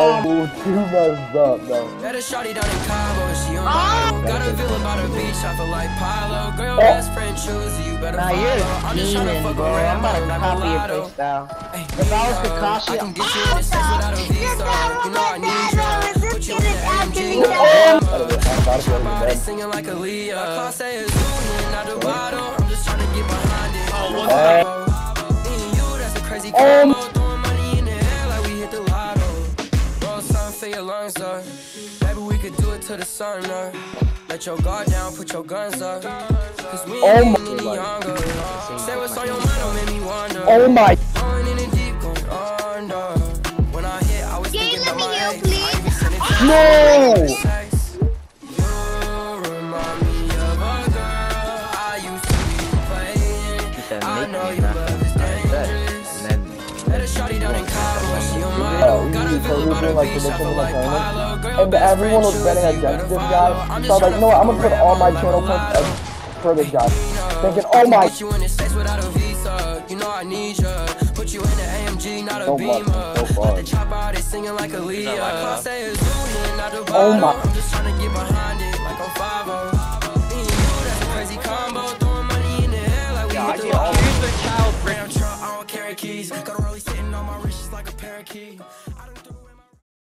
Oh, you messed up, though. Got a shawty down in Cabo, she on model. Got a villa by the beach, I feel like Pilo. Girl, Oh. best friend choose you, better Nah, follow. you're I'm a just tryna demon, fuck bro. I'm about to copy your mulatto. freestyle. Hey, If I was Kakashi, I can get you in Oh, without a visa. You know I need you. Put you in the AMG, not oh! a I'm Beamer. about to go to Body singing like Aaliyah. My car say it's Union, the bottle. I'm just tryna get behind it. Oh, what's Hey. Me and you, that's a crazy um, combo. For your lungs up. Maybe we could do it to the sun up. Let your guard down, put your guns up. Cause we Oh ain't my any God. younger. Say what's on your mind, don't make me wonder. Oh my. Going in the deep, going under. When I hit, I was Jay, thinking let about me my know, please. I even sent it to No! Text. You remind me of a girl I used to be playing. He said, I make know me you love is dangerous. Let a shawty down in Cabo, she on my own. Got a you villa by the totally like beach, I predicting feel the tournament. And everyone was betting against this guy. So I was like, tryna no, I'm gonna put all my channel points mulatto. as for this guy. Thinking, oh my. Get you in the States without a visa. You know I need ya. Put you in the AMG, not a So Beamer. so far. Let the chopper out, they singing like Aaliyah. Oh my car say it's Union, not the Oh my. Cherokee.